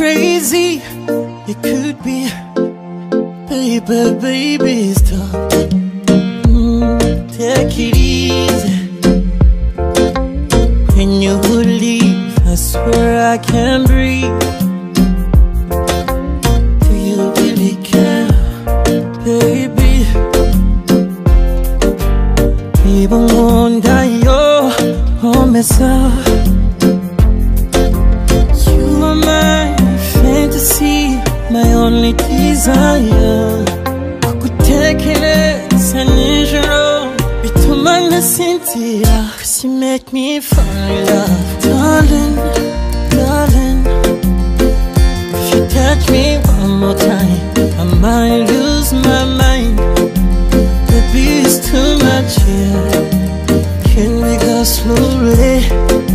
crazy it could be, baby, baby, stop. When you leave, I swear I can't breathe. Do you really care, baby? Even wonder your home is up. You are my fantasy, my only desire. fancy, yeah She make me fall in love. Darling, darling If you touch me one more time I might lose my mind. Baby, it's too much, yeah. Can we go slowly?